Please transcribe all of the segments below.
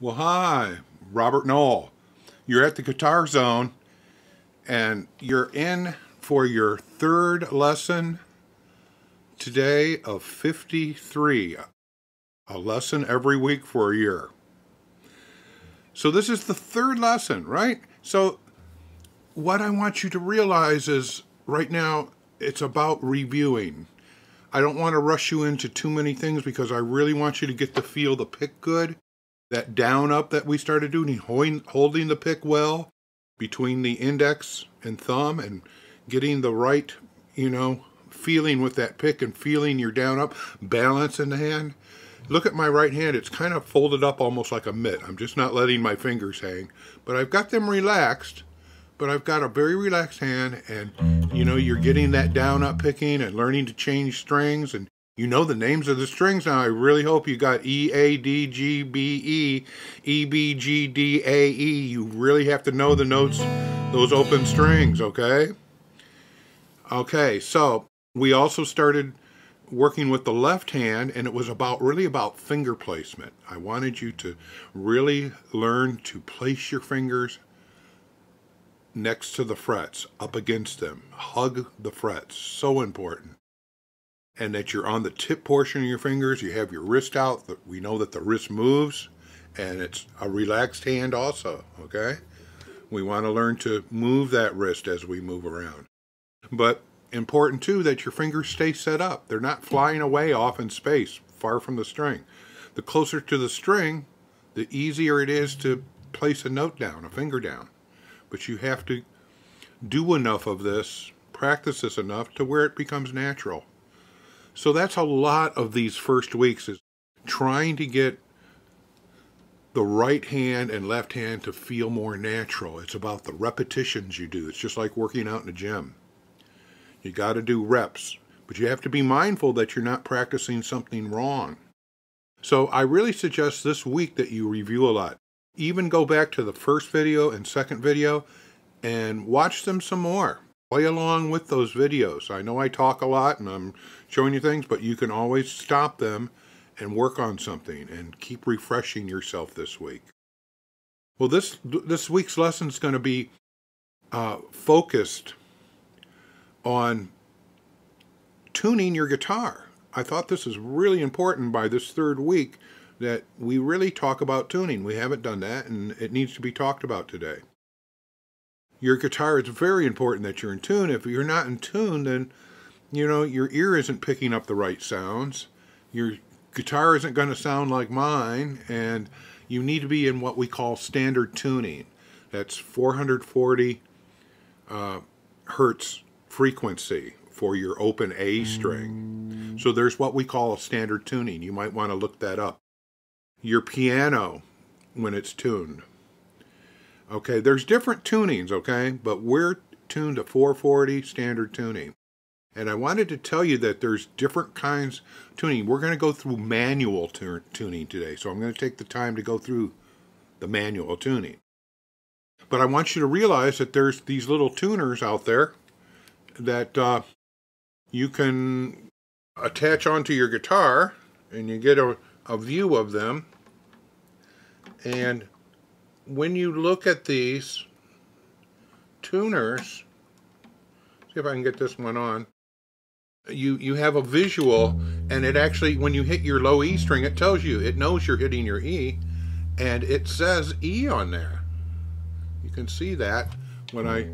Well, hi, Robert Noll. You're at the Guitar Zone, and you're in for your third lesson today of 53. A lesson every week for a year. So this is the third lesson, right? So what I want you to realize is right now it's about reviewing. I don't want to rush you into too many things because I really want you to get to feel the pick good that down up that we started doing, holding the pick well between the index and thumb and getting the right, you know, feeling with that pick and feeling your down up, balance in the hand. Look at my right hand, it's kind of folded up almost like a mitt. I'm just not letting my fingers hang, but I've got them relaxed, but I've got a very relaxed hand and you know, you're getting that down up picking and learning to change strings and you know the names of the strings now. I really hope you got E, A, D, G, B, E, E, B, G, D, A, E. You really have to know the notes, those open strings, okay? Okay, so we also started working with the left hand and it was about really about finger placement. I wanted you to really learn to place your fingers next to the frets, up against them. Hug the frets, so important and that you're on the tip portion of your fingers. You have your wrist out. We know that the wrist moves and it's a relaxed hand also, okay? We want to learn to move that wrist as we move around. But important too that your fingers stay set up. They're not flying away off in space, far from the string. The closer to the string, the easier it is to place a note down, a finger down. But you have to do enough of this, practice this enough to where it becomes natural. So that's a lot of these first weeks is trying to get the right hand and left hand to feel more natural. It's about the repetitions you do. It's just like working out in a gym. You got to do reps, but you have to be mindful that you're not practicing something wrong. So I really suggest this week that you review a lot. Even go back to the first video and second video and watch them some more play along with those videos. I know I talk a lot and I'm showing you things, but you can always stop them and work on something and keep refreshing yourself this week. Well, this this week's lesson is going to be uh, focused on tuning your guitar. I thought this is really important by this third week that we really talk about tuning. We haven't done that, and it needs to be talked about today your guitar, is very important that you're in tune. If you're not in tune, then, you know, your ear isn't picking up the right sounds. Your guitar isn't going to sound like mine, and you need to be in what we call standard tuning. That's 440 uh, hertz frequency for your open A string. So there's what we call a standard tuning. You might want to look that up. Your piano, when it's tuned, Okay, there's different tunings, okay, but we're tuned to 440 standard tuning. And I wanted to tell you that there's different kinds of tuning. We're going to go through manual tuning today, so I'm going to take the time to go through the manual tuning. But I want you to realize that there's these little tuners out there that uh, you can attach onto your guitar, and you get a, a view of them. And when you look at these tuners, see if I can get this one on, you, you have a visual and it actually, when you hit your low E string, it tells you, it knows you're hitting your E and it says E on there. You can see that when I,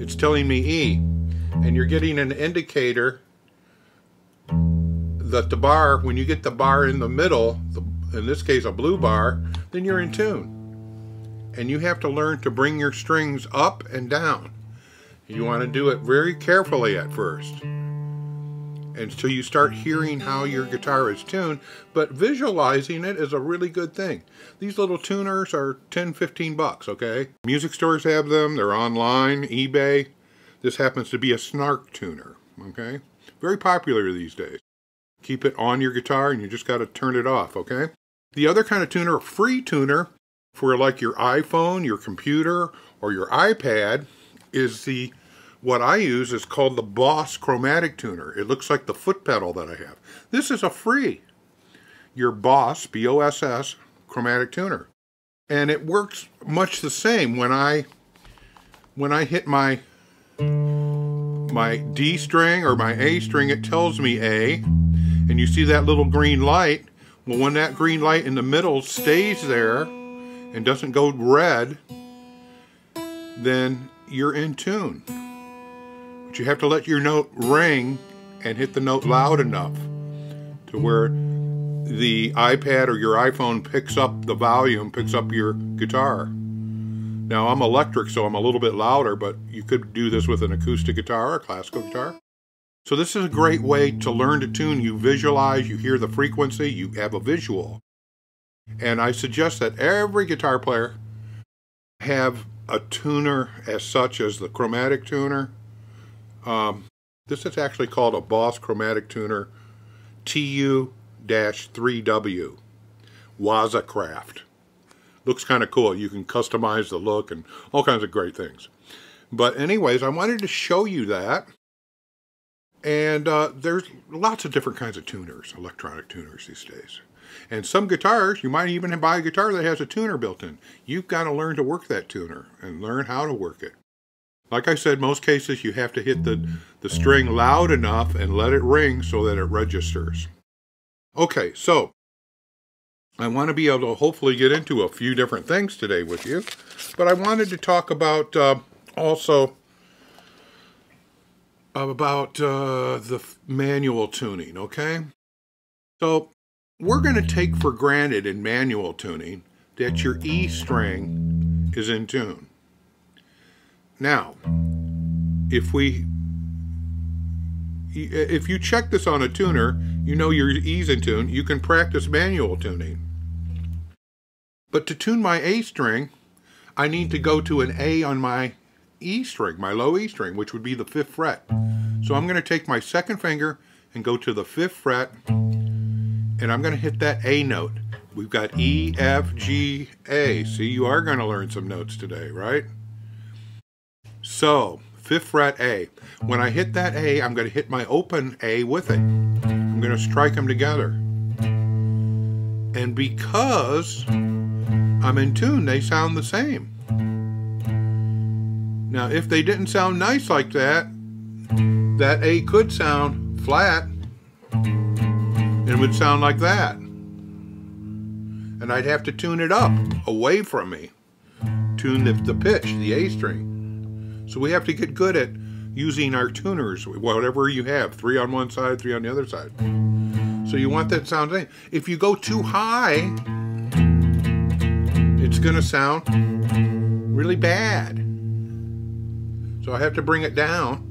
it's telling me E and you're getting an indicator that the bar, when you get the bar in the middle, the, in this case a blue bar, then you're in tune and you have to learn to bring your strings up and down. You want to do it very carefully at first until you start hearing how your guitar is tuned, but visualizing it is a really good thing. These little tuners are 10, 15 bucks, okay? Music stores have them, they're online, eBay. This happens to be a snark tuner, okay? Very popular these days. Keep it on your guitar and you just got to turn it off, okay? The other kind of tuner, free tuner, for like your iPhone, your computer, or your iPad is the what I use is called the Boss Chromatic Tuner. It looks like the foot pedal that I have. This is a free your Boss B-O-S-S chromatic tuner. And it works much the same when I when I hit my my D string or my A string, it tells me A. And you see that little green light. Well, when that green light in the middle stays there and doesn't go red, then you're in tune. But you have to let your note ring and hit the note loud enough to where the iPad or your iPhone picks up the volume, picks up your guitar. Now I'm electric, so I'm a little bit louder, but you could do this with an acoustic guitar or classical guitar. So this is a great way to learn to tune. You visualize, you hear the frequency, you have a visual. And I suggest that every guitar player have a tuner as such as the chromatic tuner. Um, this is actually called a Boss Chromatic Tuner TU-3W Waza Craft. Looks kind of cool. You can customize the look and all kinds of great things. But anyways, I wanted to show you that. And uh, there's lots of different kinds of tuners, electronic tuners these days. And some guitars, you might even buy a guitar that has a tuner built in. You've got to learn to work that tuner and learn how to work it. Like I said, most cases you have to hit the, the string loud enough and let it ring so that it registers. Okay, so I want to be able to hopefully get into a few different things today with you, but I wanted to talk about uh, also about uh, the manual tuning, okay? So we're going to take for granted in manual tuning that your E string is in tune. Now, if we if you check this on a tuner, you know your E's in tune, you can practice manual tuning. But to tune my A string, I need to go to an A on my E string, my low E string, which would be the fifth fret. So I'm going to take my second finger and go to the fifth fret, and I'm going to hit that A note. We've got E, F, G, A. See, you are going to learn some notes today, right? So, fifth fret A. When I hit that A, I'm going to hit my open A with it. I'm going to strike them together. And because I'm in tune, they sound the same. Now, if they didn't sound nice like that, that A could sound flat and would sound like that. And I'd have to tune it up away from me. Tune the, the pitch, the A string. So we have to get good at using our tuners, whatever you have, three on one side, three on the other side. So you want that sound. If you go too high, it's going to sound really bad. So I have to bring it down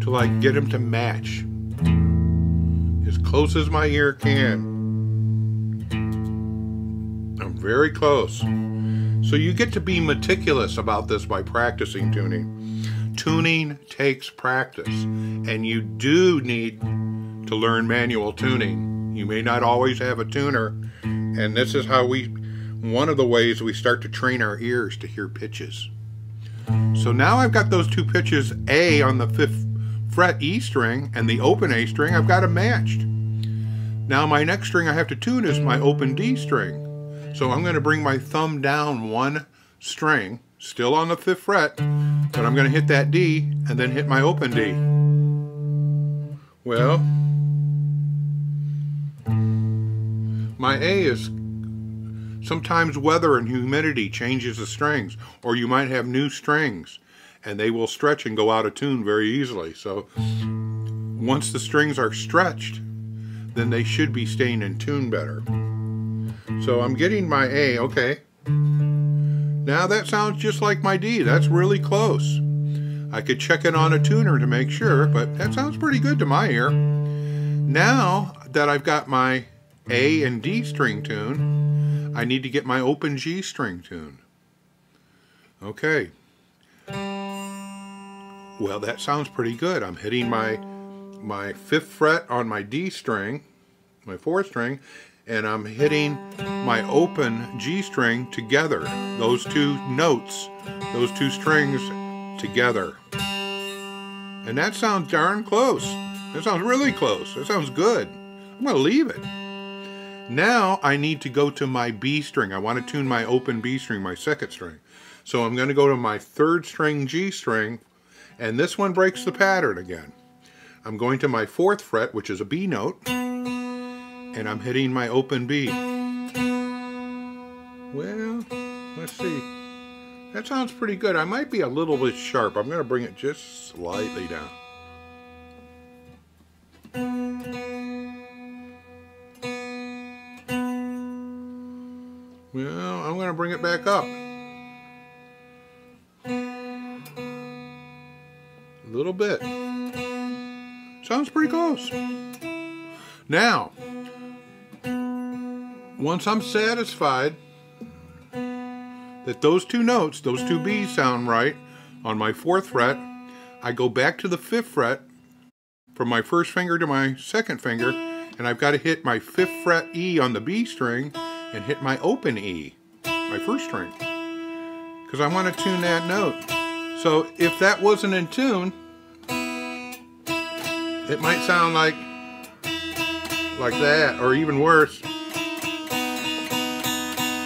to like get them to match as close as my ear can. I'm very close. So you get to be meticulous about this by practicing tuning. Tuning takes practice, and you do need to learn manual tuning. You may not always have a tuner, and this is how we, one of the ways we start to train our ears to hear pitches. So now I've got those two pitches, A on the fifth fret E string and the open A string, I've got them matched. Now my next string I have to tune is my open D string. So I'm going to bring my thumb down one string, still on the fifth fret, but I'm going to hit that D and then hit my open D. Well, my A is sometimes weather and humidity changes the strings, or you might have new strings and they will stretch and go out of tune very easily. So once the strings are stretched, then they should be staying in tune better. So I'm getting my A, okay. Now that sounds just like my D. That's really close. I could check it on a tuner to make sure, but that sounds pretty good to my ear. Now that I've got my A and D string tune, I need to get my open G string tune. Okay. Well, that sounds pretty good. I'm hitting my my fifth fret on my D string, my fourth string, and I'm hitting my open G string together. Those two notes, those two strings together. And that sounds darn close. That sounds really close. That sounds good. I'm going to leave it. Now I need to go to my B string. I want to tune my open B string, my second string. So I'm going to go to my third string G string, and this one breaks the pattern again. I'm going to my fourth fret, which is a B note, and I'm hitting my open B. Well, let's see. That sounds pretty good. I might be a little bit sharp. I'm going to bring it just slightly down. Well, I'm going to bring it back up. A little bit. Sounds pretty close. Now, once I'm satisfied that those two notes, those two B's sound right on my fourth fret, I go back to the fifth fret from my first finger to my second finger, and I've got to hit my fifth fret E on the B string and hit my open E, my first string, because I want to tune that note. So if that wasn't in tune, it might sound like like that, or even worse.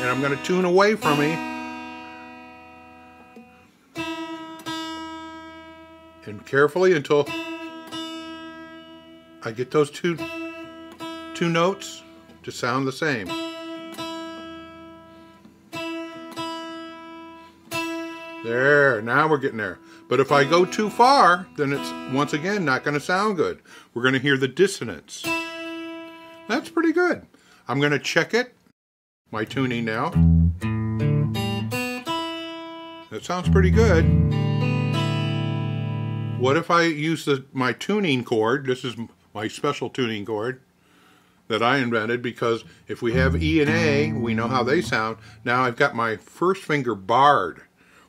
And I'm going to tune away from me and carefully until I get those two two notes to sound the same. There, now we're getting there. But if I go too far, then it's once again not going to sound good. We're going to hear the dissonance. That's pretty good. I'm going to check it, my tuning now. That sounds pretty good. What if I use the, my tuning chord? This is my special tuning chord that I invented because if we have E and A, we know how they sound. Now I've got my first finger barred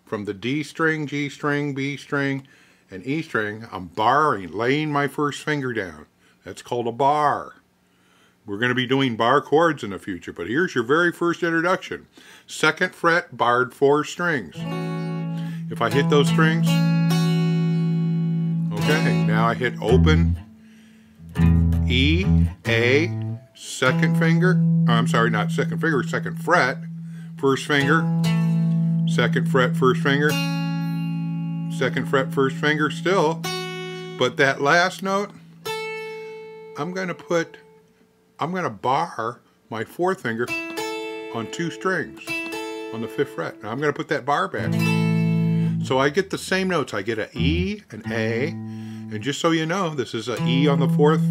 from the D string, G string, B string, and E string. I'm barring, laying my first finger down. That's called a bar. We're going to be doing bar chords in the future, but here's your very first introduction. Second fret, barred four strings. If I hit those strings, okay, now I hit open, E, A, second finger, I'm sorry, not second finger, second fret, first finger, second fret, first finger, second fret, first finger still. But that last note, I'm going to put, I'm going to bar my fourth finger on two strings on the fifth fret. Now I'm going to put that bar back. So I get the same notes. I get an E, an A, and just so you know, this is an E on the fourth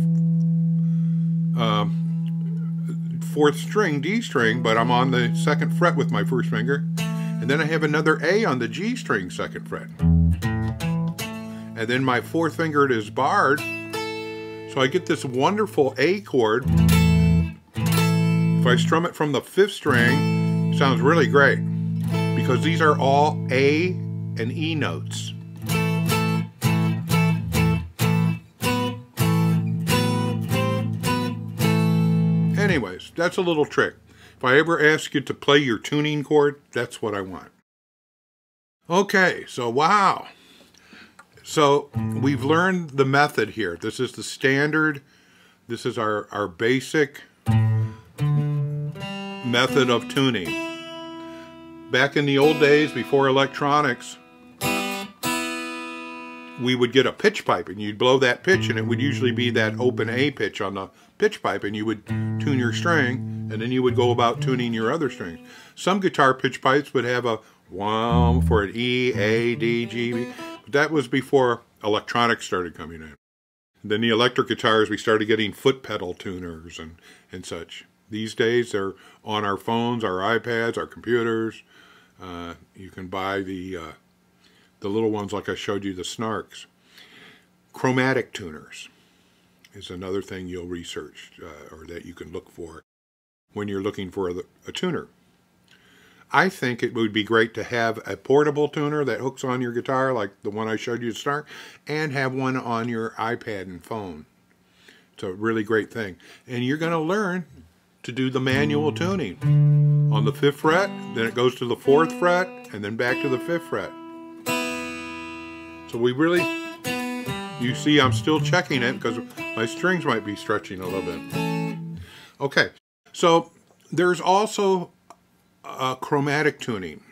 um, fourth string, D string, but I'm on the second fret with my first finger. And then I have another A on the G string second fret. And then my fourth finger is barred. So I get this wonderful A chord. If I strum it from the fifth string, sounds really great because these are all A and E notes. Anyways, that's a little trick. If I ever ask you to play your tuning chord, that's what I want. Okay, so wow. So we've learned the method here. This is the standard, this is our, our basic method of tuning. Back in the old days, before electronics, we would get a pitch pipe and you'd blow that pitch and it would usually be that open A pitch on the pitch pipe and you would tune your string and then you would go about tuning your other strings. Some guitar pitch pipes would have a wow for an E, A, D, G, but that was before electronics started coming in. then the electric guitars, we started getting foot pedal tuners and, and such. These days, they're on our phones, our iPads, our computers. Uh, you can buy the uh, the little ones like I showed you, the snarks. Chromatic tuners is another thing you'll research uh, or that you can look for when you're looking for a, a tuner. I think it would be great to have a portable tuner that hooks on your guitar like the one I showed you to start and have one on your iPad and phone. It's a really great thing. And you're going to learn to do the manual tuning. On the fifth fret, then it goes to the fourth fret, and then back to the fifth fret. So we really, you see I'm still checking it because my strings might be stretching a little bit. Okay, So there's also a chromatic tuning.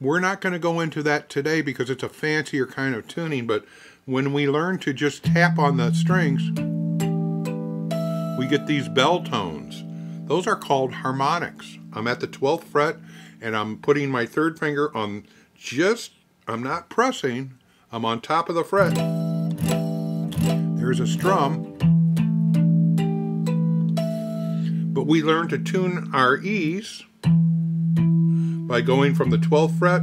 We're not going to go into that today because it's a fancier kind of tuning, but when we learn to just tap on the strings, we get these bell tones. Those are called harmonics. I'm at the 12th fret and I'm putting my third finger on just, I'm not pressing, I'm on top of the fret. There's a strum. But we learn to tune our E's by going from the 12th fret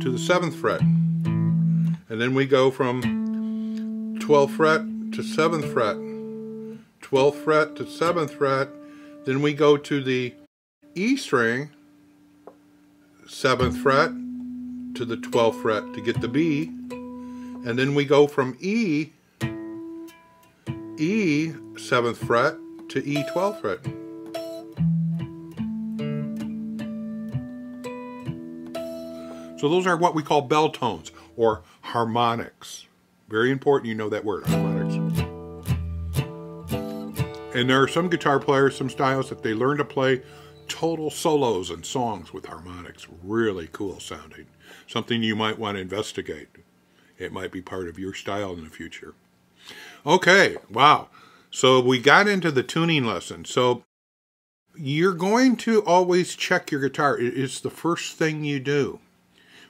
to the 7th fret. And then we go from 12th fret to 7th fret, 12th fret to 7th fret. Then we go to the E string, 7th fret to the 12th fret to get the B. And then we go from E, E 7th fret to E 12th fret. So those are what we call bell tones or harmonics. Very important you know that word. And there are some guitar players, some styles that they learn to play total solos and songs with harmonics. Really cool sounding. Something you might want to investigate. It might be part of your style in the future. Okay, wow. So we got into the tuning lesson. So you're going to always check your guitar. It's the first thing you do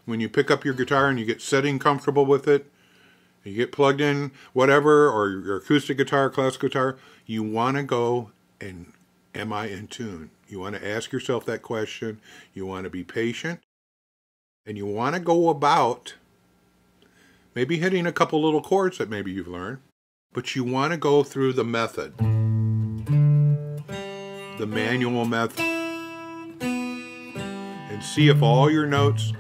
when you pick up your guitar and you get setting comfortable with it, you get plugged in, whatever, or your acoustic guitar, classic guitar, you want to go and am I in tune? You want to ask yourself that question. You want to be patient. And you want to go about maybe hitting a couple little chords that maybe you've learned, but you want to go through the method, the manual method, and see if all your notes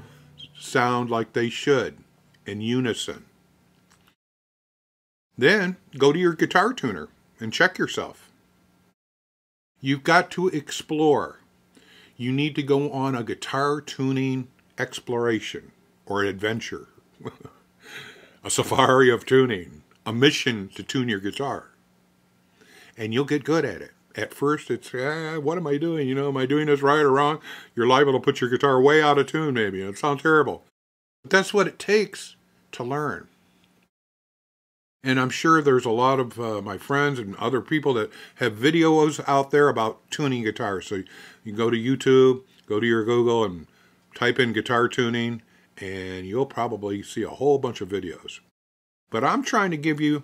sound like they should in unison. Then go to your guitar tuner and check yourself. You've got to explore. You need to go on a guitar tuning exploration or an adventure, a safari of tuning, a mission to tune your guitar. And you'll get good at it. At first, it's, ah, what am I doing? You know, am I doing this right or wrong? You're liable to put your guitar way out of tune, maybe. It sounds terrible. But that's what it takes to learn. And I'm sure there's a lot of uh, my friends and other people that have videos out there about tuning guitars. So you go to YouTube, go to your Google, and type in guitar tuning, and you'll probably see a whole bunch of videos. But I'm trying to give you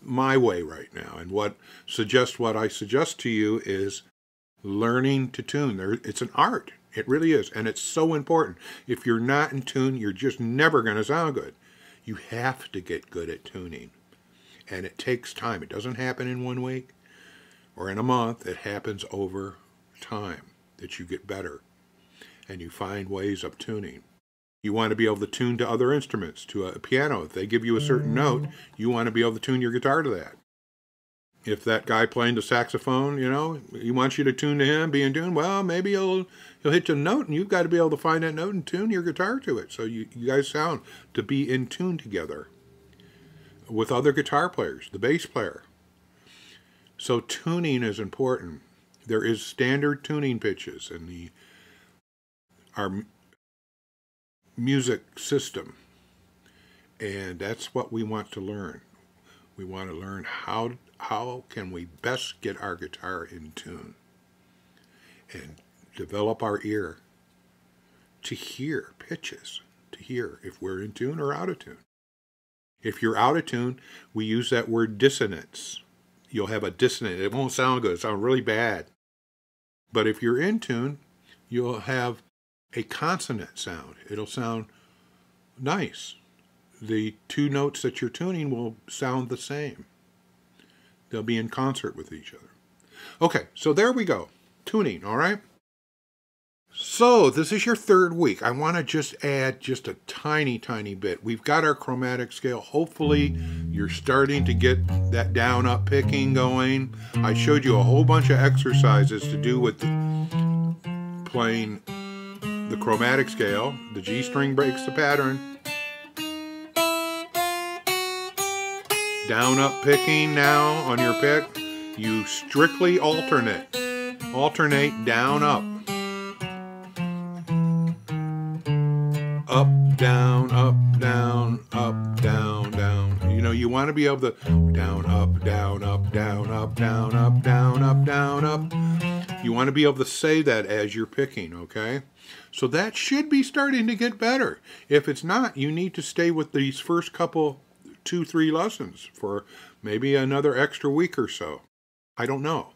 my way right now, and what suggest what I suggest to you is learning to tune. There, it's an art. It really is, and it's so important. If you're not in tune, you're just never going to sound good. You have to get good at tuning and it takes time. It doesn't happen in one week or in a month. It happens over time that you get better and you find ways of tuning. You want to be able to tune to other instruments, to a piano. If they give you a certain mm. note, you want to be able to tune your guitar to that. If that guy playing the saxophone, you know, he wants you to tune to him, be in tune, well, maybe he'll he'll hit a note and you've got to be able to find that note and tune your guitar to it. So you, you guys sound to be in tune together with other guitar players, the bass player. So tuning is important. There is standard tuning pitches in the our music system. And that's what we want to learn. We want to learn how how can we best get our guitar in tune and develop our ear to hear pitches, to hear if we're in tune or out of tune. If you're out of tune, we use that word dissonance. You'll have a dissonant. It won't sound good. It sounds really bad. But if you're in tune, you'll have a consonant sound. It'll sound nice. The two notes that you're tuning will sound the same. They'll be in concert with each other. Okay, so there we go. Tuning, all right? So this is your third week. I want to just add just a tiny, tiny bit. We've got our chromatic scale. Hopefully you're starting to get that down up picking going. I showed you a whole bunch of exercises to do with playing the chromatic scale. The G string breaks the pattern. Down up picking now on your pick. You strictly alternate. alternate down, up. Down, up, down, up, down, down. You know, you want to be able to down, up, down, up, down, up, down, up, down, up, down, up. You want to be able to say that as you're picking, okay? So that should be starting to get better. If it's not, you need to stay with these first couple, two, three lessons for maybe another extra week or so. I don't know.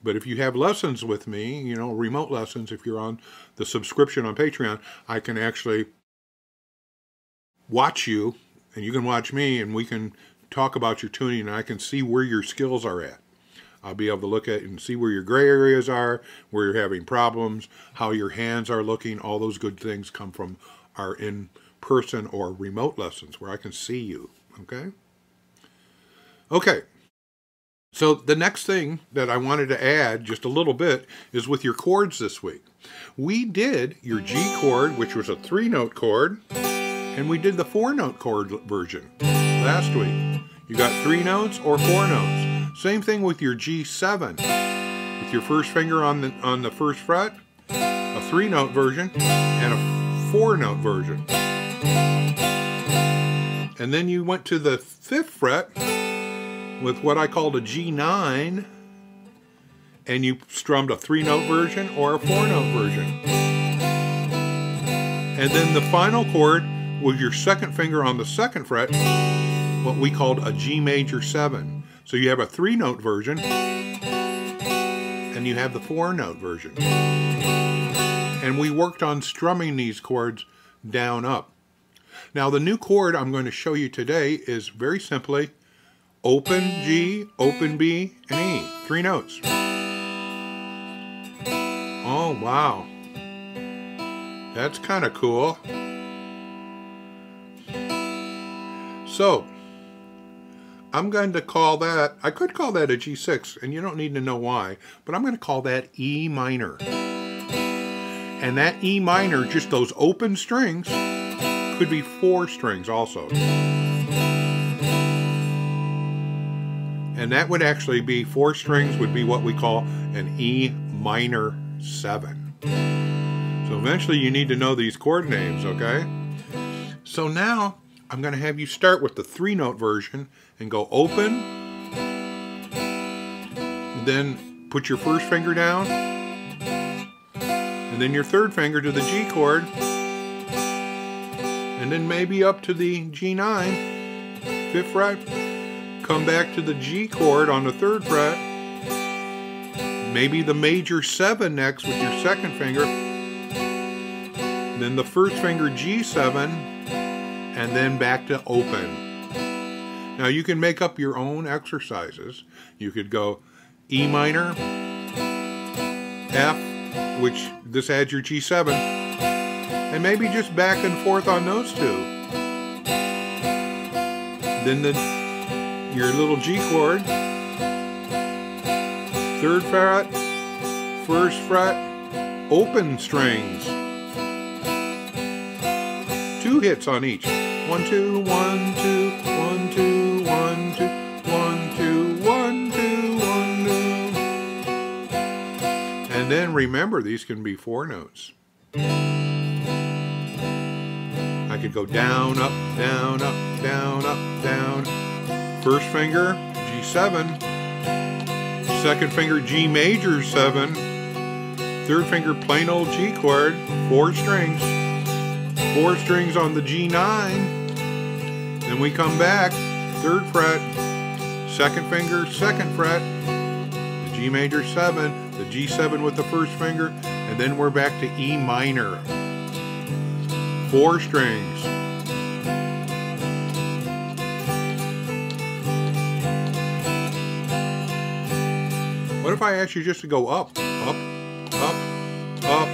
But if you have lessons with me, you know, remote lessons, if you're on the subscription on Patreon, I can actually watch you and you can watch me and we can talk about your tuning and I can see where your skills are at. I'll be able to look at and see where your gray areas are, where you're having problems, how your hands are looking. All those good things come from our in person or remote lessons where I can see you. Okay? Okay, so the next thing that I wanted to add just a little bit is with your chords this week. We did your G chord, which was a three note chord, and we did the four note chord version last week. You got three notes or four notes. Same thing with your G7. With your first finger on the on the first fret, a three note version and a four note version. And then you went to the fifth fret with what I called a G9 and you strummed a three note version or a four note version. And then the final chord was your second finger on the second fret, what we called a G major 7. So you have a three note version and you have the four note version. And we worked on strumming these chords down up. Now the new chord I'm going to show you today is very simply open G, open B, and E. Three notes. Oh, wow. That's kind of cool. So, I'm going to call that, I could call that a G6, and you don't need to know why, but I'm going to call that E minor. And that E minor, just those open strings, could be four strings also. And that would actually be four strings would be what we call an E minor 7. So eventually you need to know these chord names, okay? So now I'm going to have you start with the three note version and go open, then put your first finger down, and then your third finger to the G chord, and then maybe up to the G9, fifth fret, come back to the G chord on the third fret, maybe the major 7 next with your second finger, then the first finger G7, and then back to open. Now you can make up your own exercises. You could go E minor, F, which this adds your G7, and maybe just back and forth on those two. Then the your little G chord, third fret, first fret, open strings. Two hits on each. One, two, one, two, one, two, one, two, one, two, one, two, one, two. And then remember, these can be four notes. I could go down, up, down, up, down, up, down. First finger, G7. Second finger, G major 7. Third finger, plain old G chord, four strings. Four strings on the G9. Then we come back, third fret, second finger, second fret, the G major 7, the G7 with the first finger, and then we're back to E minor. Four strings. What if I ask you just to go up, up, up, up, up,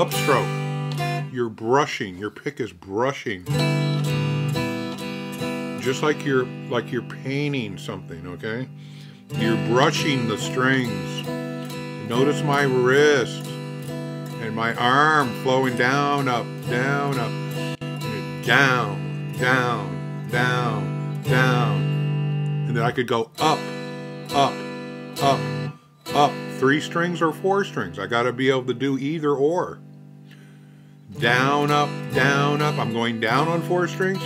upstroke. You're brushing. Your pick is brushing. Just like you're like you're painting something, okay? You're brushing the strings. Notice my wrist and my arm flowing down, up, down, up, down, down, down, down, And then I could go up, up, up, up. Three strings or four strings. I got to be able to do either or. Down, up, down, up. I'm going down on four strings,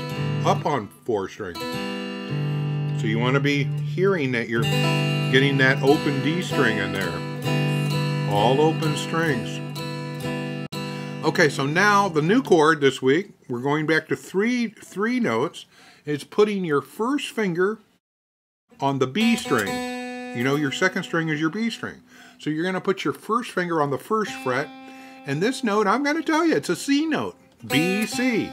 up on four strings. So you want to be hearing that you're getting that open D string in there. All open strings. Okay, so now the new chord this week, we're going back to three three notes. It's putting your first finger on the B string. You know, your second string is your B string. So you're going to put your first finger on the first fret. And this note, I'm going to tell you, it's a C note. B, C.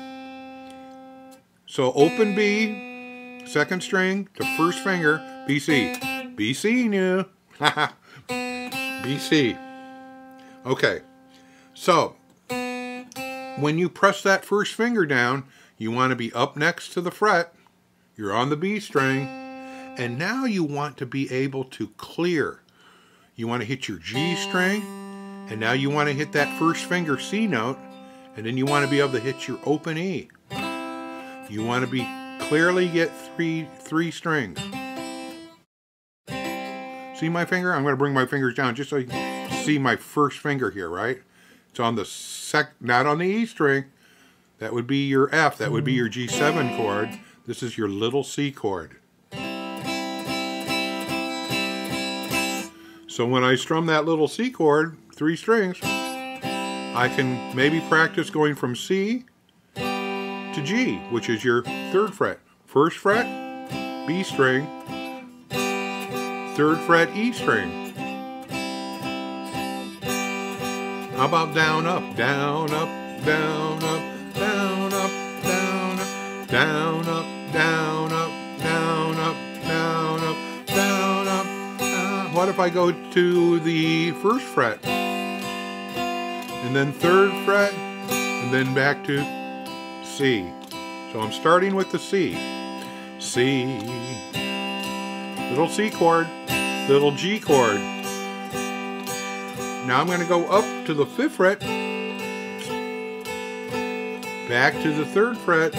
So open B, second string to first finger, B, C. B, C, new. B, C. Okay. So, when you press that first finger down, you want to be up next to the fret. You're on the B string. And now you want to be able to clear. You want to hit your G string. And now you want to hit that first finger C note. And then you want to be able to hit your open E. You want to be clearly get three three strings. See my finger? I'm going to bring my fingers down just so you can see my first finger here, right? It's on the sec, not on the E string. That would be your F. That would be your G7 chord. This is your little C chord. So when I strum that little C chord, three strings, I can maybe practice going from C to G, which is your third fret. First fret, B string, third fret, E string. How about down, up, down, up, down, up, down, up, down, up, down, up, down, up, down, up, down, up, down, up. Uh, what if I go to the first fret? And then third fret, and then back to C. So I'm starting with the C. C. Little C chord, little G chord. Now I'm going to go up to the fifth fret, back to the third fret,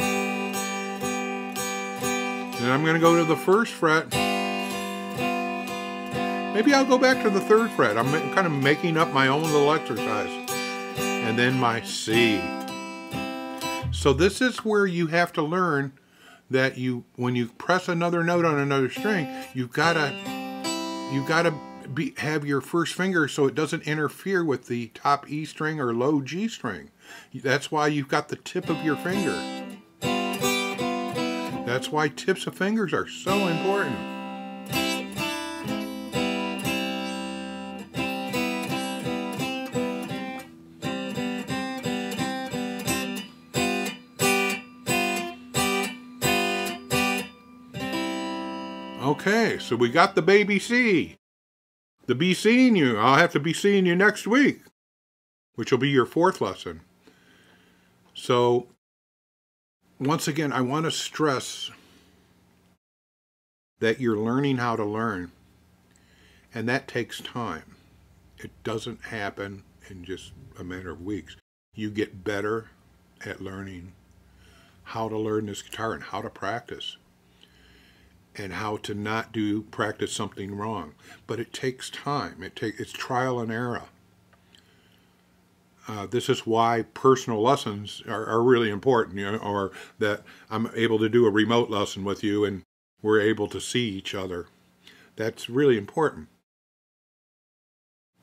then I'm going to go to the first fret. Maybe I'll go back to the third fret. I'm kind of making up my own little exercise. And then my C. So this is where you have to learn that you when you press another note on another string, you've got to you've got to be, have your first finger so it doesn't interfere with the top E string or low G string. That's why you've got the tip of your finger. That's why tips of fingers are so important. Okay, so we got the baby C. The be seeing you. I'll have to be seeing you next week, which will be your fourth lesson. So, once again, I want to stress that you're learning how to learn, and that takes time. It doesn't happen in just a matter of weeks. You get better at learning how to learn this guitar and how to practice and how to not do practice something wrong. But it takes time. It take it's trial and error. Uh, this is why personal lessons are, are really important, you know, or that I'm able to do a remote lesson with you and we're able to see each other. That's really important.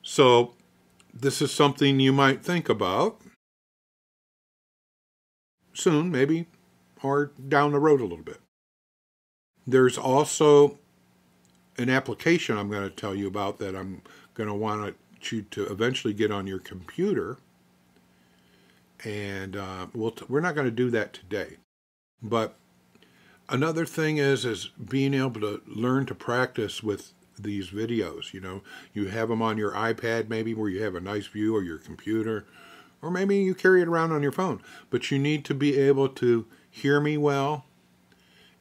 So, this is something you might think about soon, maybe, or down the road a little bit. There's also an application I'm going to tell you about that I'm going to want you to eventually get on your computer. And uh, we'll we're not going to do that today. But another thing is is being able to learn to practice with these videos. You know, you have them on your iPad maybe where you have a nice view or your computer, or maybe you carry it around on your phone. But you need to be able to hear me well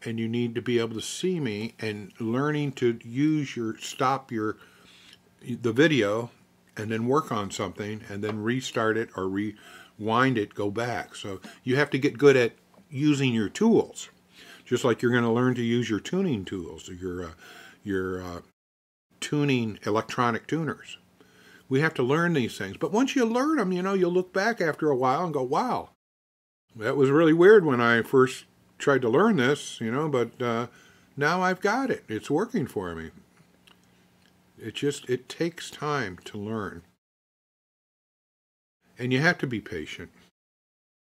and you need to be able to see me and learning to use your stop your the video and then work on something and then restart it or rewind it go back so you have to get good at using your tools Just like you're going to learn to use your tuning tools, your uh, your uh, tuning electronic tuners. We have to learn these things. But once you learn them, you know, you'll look back after a while and go, "Wow, that was really weird when I first tried to learn this," you know. But uh, now I've got it. It's working for me. It just it takes time to learn. And you have to be patient.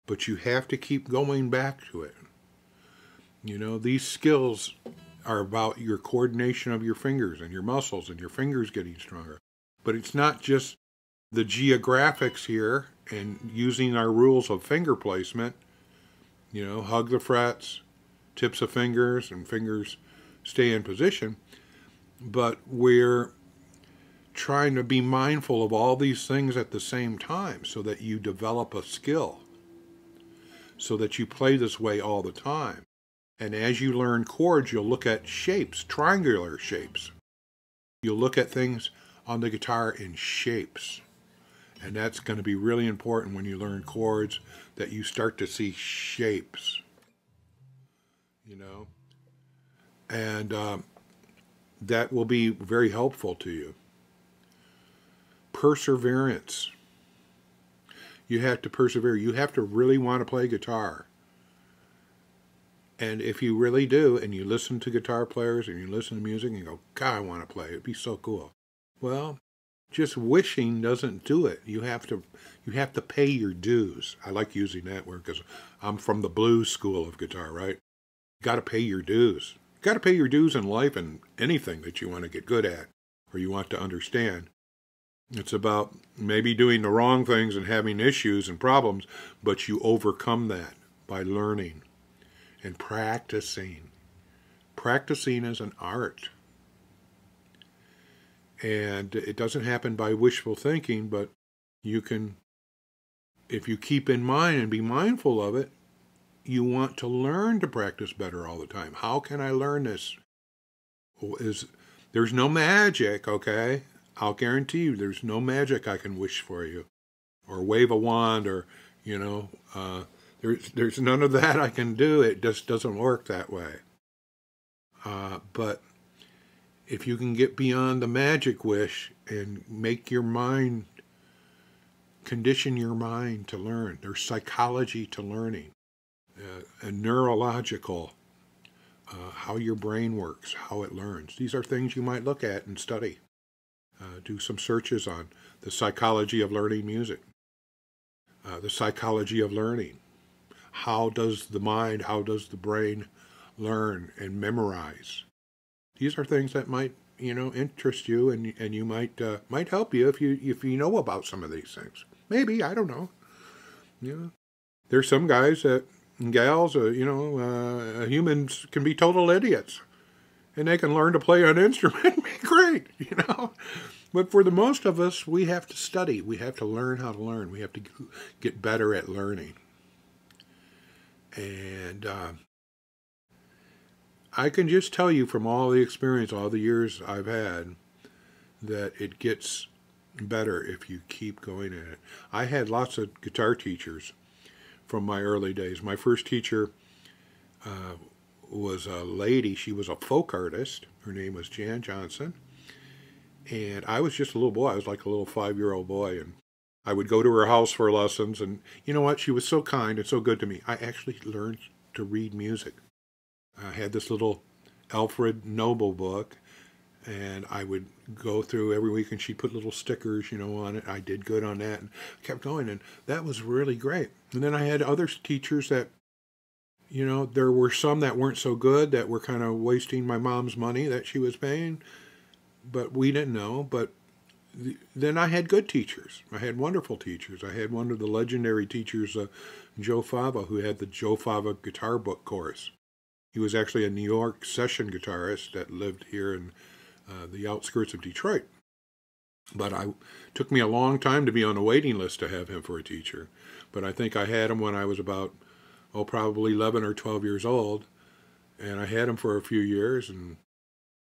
But you have to keep going back to it. You know, these skills are about your coordination of your fingers and your muscles and your fingers getting stronger. But it's not just the geographics here and using our rules of finger placement. You know, hug the frets, tips of fingers, and fingers stay in position. But we're trying to be mindful of all these things at the same time so that you develop a skill, so that you play this way all the time. And as you learn chords, you'll look at shapes, triangular shapes. You'll look at things on the guitar in shapes. And that's going to be really important when you learn chords that you start to see shapes. You know? And um, that will be very helpful to you perseverance. You have to persevere. You have to really want to play guitar. And if you really do, and you listen to guitar players and you listen to music and you go, God, I want to play. It'd be so cool. Well, just wishing doesn't do it. You have to, you have to pay your dues. I like using that word because I'm from the blues school of guitar, right? You got to pay your dues. You got to pay your dues in life and anything that you want to get good at or you want to understand. It's about maybe doing the wrong things and having issues and problems, but you overcome that by learning and practicing. Practicing is an art. And it doesn't happen by wishful thinking, but you can, if you keep in mind and be mindful of it, you want to learn to practice better all the time. How can I learn this? Is there's no magic, okay? I'll guarantee you there's no magic I can wish for you or wave a wand or, you know, uh, there's, there's none of that I can do. It just doesn't work that way. Uh, but if you can get beyond the magic wish and make your mind, condition your mind to learn, there's psychology to learning, uh, and neurological, uh, how your brain works, how it learns. These are things you might look at and study uh, do some searches on the psychology of learning music, uh, the psychology of learning. How does the mind, how does the brain learn and memorize? These are things that might, you know, interest you, and and you might uh, might help you if you if you know about some of these things. Maybe I don't know. Know, there's some guys that gals, uh, you know, uh, humans can be total idiots and they can learn to play an instrument be great, you know. But for the most of us, we have to study. We have to learn how to learn. We have to get better at learning. And uh, I can just tell you from all the experience, all the years I've had, that it gets better if you keep going at it. I had lots of guitar teachers from my early days. My first teacher uh, was a lady. She was a folk artist. Her name was Jan Johnson. And I was just a little boy. I was like a little five year old boy. And I would go to her house for lessons. And you know what? She was so kind and so good to me. I actually learned to read music. I had this little Alfred Noble book. And I would go through every week and she'd put little stickers, you know, on it. I did good on that and kept going. And that was really great. And then I had other teachers that you know, there were some that weren't so good that were kind of wasting my mom's money that she was paying, but we didn't know. But then I had good teachers. I had wonderful teachers. I had one of the legendary teachers, uh, Joe Fava, who had the Joe Fava guitar book course. He was actually a New York session guitarist that lived here in uh, the outskirts of Detroit. But I took me a long time to be on a waiting list to have him for a teacher. But I think I had him when I was about oh, probably 11 or 12 years old. And I had him for a few years. And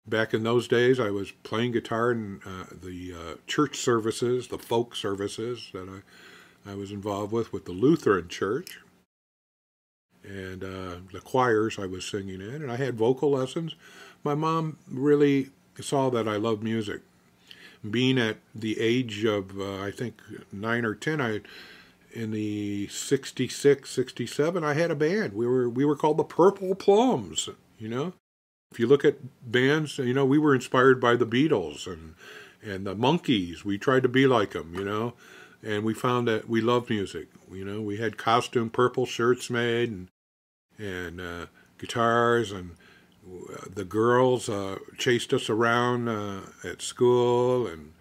back in those days, I was playing guitar in uh, the uh, church services, the folk services that I, I was involved with, with the Lutheran Church. And uh, the choirs I was singing in, and I had vocal lessons. My mom really saw that I loved music. Being at the age of, uh, I think, nine or ten, I in the 66, 67, I had a band. We were we were called the Purple Plums, you know. If you look at bands, you know, we were inspired by the Beatles and and the Monkees. We tried to be like them, you know. And we found that we loved music. You know, we had costume purple shirts made and and uh, guitars and the girls uh, chased us around uh, at school and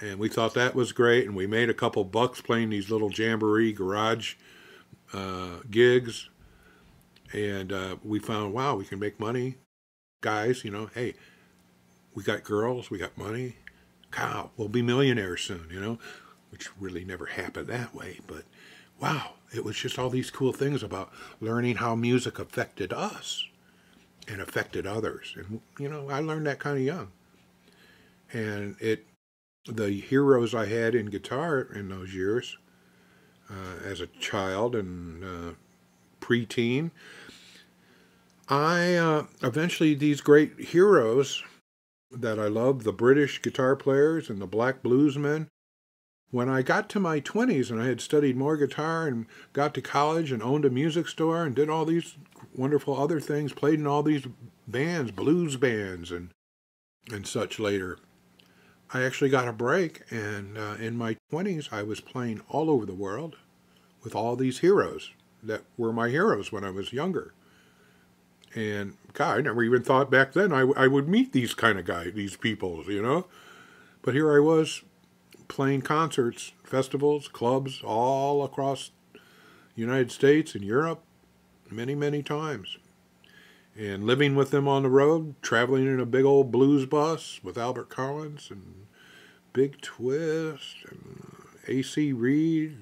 and we thought that was great and we made a couple bucks playing these little jamboree garage uh, gigs. And uh, we found wow we can make money. Guys you know hey we got girls we got money. Cow we'll be millionaires soon you know which really never happened that way but wow it was just all these cool things about learning how music affected us and affected others and you know i learned that kind of young and it the heroes I had in guitar in those years uh, as a child and uh, preteen. I uh, eventually, these great heroes that I loved, the British guitar players and the black bluesmen, when I got to my 20s and I had studied more guitar and got to college and owned a music store and did all these wonderful other things, played in all these bands, blues bands and and such later. I actually got a break, and uh, in my 20s, I was playing all over the world with all these heroes that were my heroes when I was younger. And God, I never even thought back then I, I would meet these kind of guys, these people, you know. But here I was playing concerts, festivals, clubs all across the United States and Europe many, many times. And living with them on the road, traveling in a big old blues bus with Albert Collins and Big Twist and AC Reed.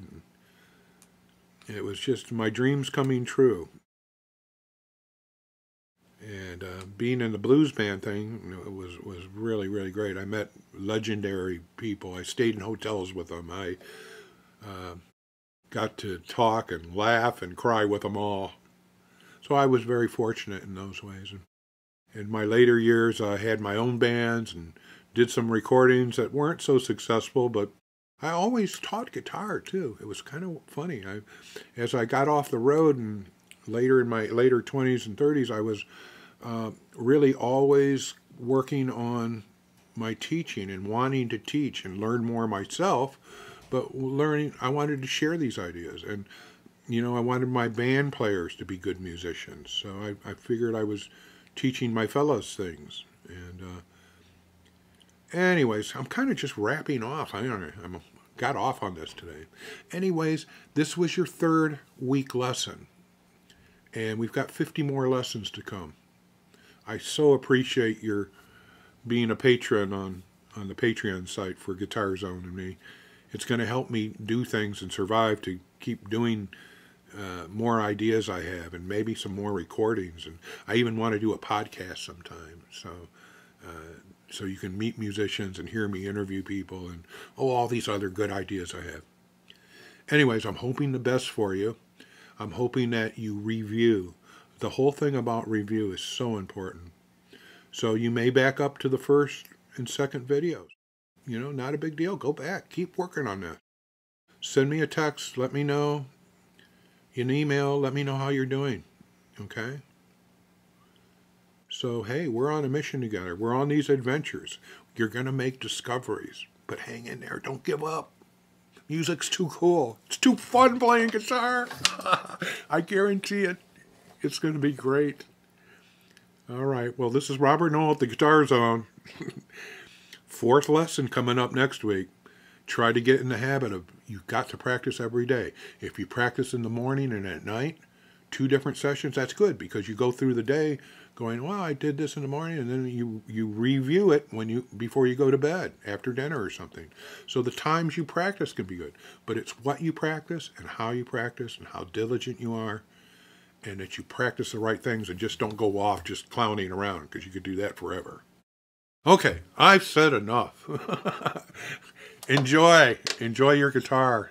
And it was just my dreams coming true. And uh, being in the blues band thing was was really really great. I met legendary people. I stayed in hotels with them. I uh, got to talk and laugh and cry with them all. So I was very fortunate in those ways. And in my later years, I had my own bands and did some recordings that weren't so successful, but I always taught guitar too. It was kind of funny. I, as I got off the road and later in my later 20s and 30s, I was uh, really always working on my teaching and wanting to teach and learn more myself, but learning, I wanted to share these ideas. And, you know, I wanted my band players to be good musicians. So I, I figured I was teaching my fellows things. And, uh, Anyways, I'm kind of just rapping off. I I'm got off on this today. Anyways, this was your third week lesson. And we've got 50 more lessons to come. I so appreciate your being a patron on, on the Patreon site for Guitar Zone and me. It's going to help me do things and survive to keep doing uh, more ideas I have and maybe some more recordings. And I even want to do a podcast sometime. So uh, so you can meet musicians and hear me interview people and oh all these other good ideas I have. Anyways, I'm hoping the best for you. I'm hoping that you review. The whole thing about review is so important. So you may back up to the first and second videos. You know, not a big deal. Go back. Keep working on that. Send me a text. Let me know. An email. Let me know how you're doing. Okay? So, hey, we're on a mission together. We're on these adventures. You're going to make discoveries, but hang in there. Don't give up. Music's too cool. It's too fun playing guitar. I guarantee it. It's going to be great. All right. Well, this is Robert Noll at the Guitar Zone. Fourth lesson coming up next week. Try to get in the habit of you've got to practice every day. If you practice in the morning and at night, two different sessions, that's good because you go through the day going, well, I did this in the morning, and then you you review it when you before you go to bed after dinner or something. So the times you practice can be good, but it's what you practice and how you practice and how diligent you are, and that you practice the right things and just don't go off just clowning around because you could do that forever. Okay, I've said enough. enjoy, enjoy your guitar.